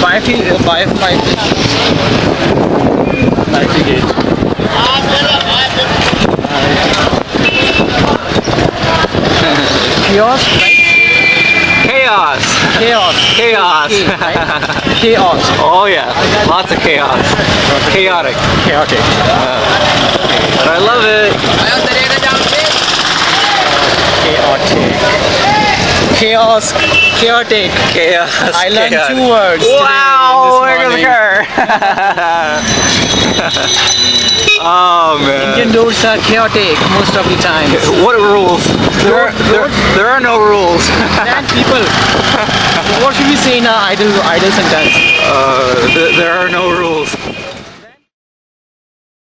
Bifi, uh, Bifi, Bifigate. Chaos, right? Chaos. Chaos. Chaos. K. Chaos. oh yeah, lots of chaos. Chaotic. Chaotic. But I love it. Chaos. Chaotic. Chaos. I learned chaotic. two words. Wow, look at car. oh man. Indian roads are chaotic most of the time. What rules? There are, there, there are no rules. And people. what should we say in our idle idle sentence? Uh, th- there are no rules.